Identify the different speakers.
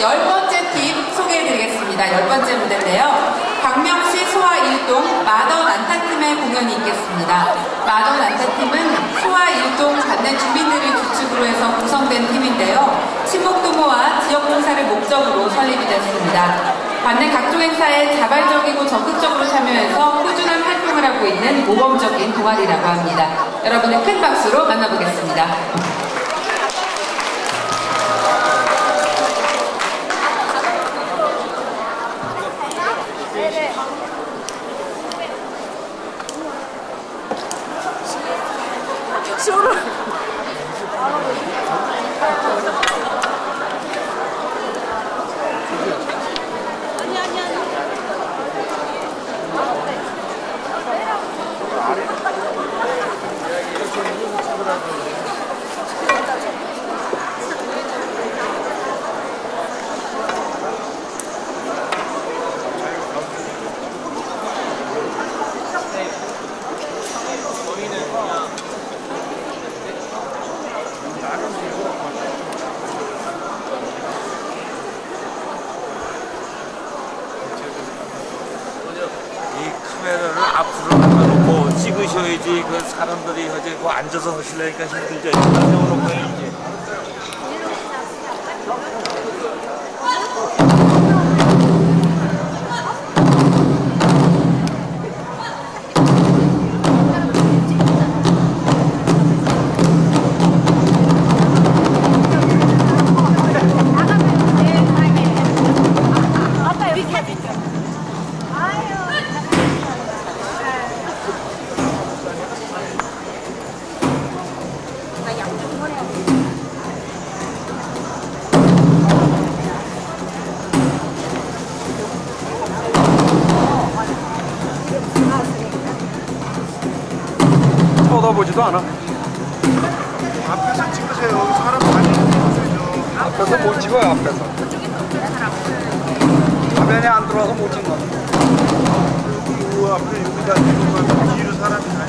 Speaker 1: 열 번째 팀 소개해드리겠습니다. 열 번째 무대인데요. 광명시 소아 일동 마더 난타팀의 공연이 있겠습니다. 마더 난타팀은 소아 일동 관내 주민들을 주축으로 해서 구성된 팀인데요. 친목도모와 지역봉사를 목적으로 설립이 됐습니다. 관내 각종 행사에 자발적이고 적극적으로 참여해서 꾸준한 활동을 하고 있는 모범적인 동아리라고 합니다. 여러분의 큰 박수로 만나보겠습니다.
Speaker 2: 감사합니다. 찍으셔야지 그 사람들이 어제 그 앉아서 하시려니까 힘들죠. 세워놓고 해야
Speaker 3: 쳐다보지도 않아.
Speaker 4: 앞에서 찍으세요. 사람 많이 찍으세요.
Speaker 3: 앞에서 못 찍어요, 앞에서. 화면에 안 들어와서 못 찍는 거.
Speaker 4: 그 앞에 여기다 뒤로 사람이 다